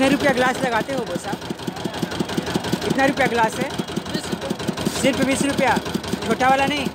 रुपया ग्लास लगाते हो बोसा? कितना रुपया ग्लास है? सिर्फ़ बीस रुपया? छोटा वाला नहीं?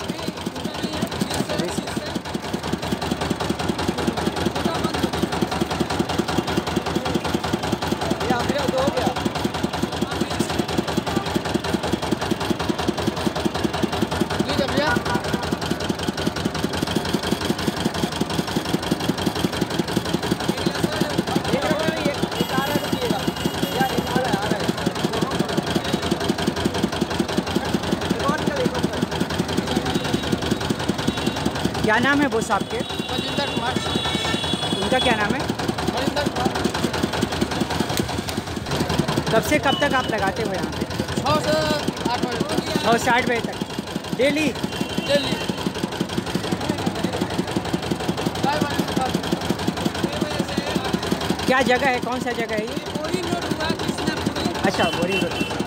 क्या नाम है बोस आपके? मजिंदर कुमार। उनका क्या नाम है? मजिंदर कुमार। कब से कब तक आप लगाते हो यहाँ पे? छः से आठ बजे तक। छः से आठ बजे तक। डेली? बाद। क्या जगह है? कौन सा जगह है ये? नोट हुआ अच्छा बोरी रोड।